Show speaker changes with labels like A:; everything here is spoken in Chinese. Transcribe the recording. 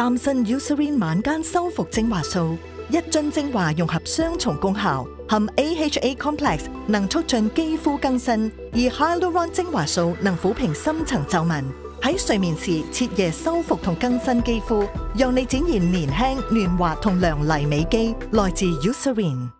A: 淡身 Ucerine 晚间修复精华素，一樽精华融合双重功效，含 AHA complex 能促进肌肤更新，而 Hyaluron 精华素能抚平深层皱纹。喺睡眠时彻夜修复同更新肌肤，让你展现年轻、嫩滑同亮丽美肌。来自 Ucerine。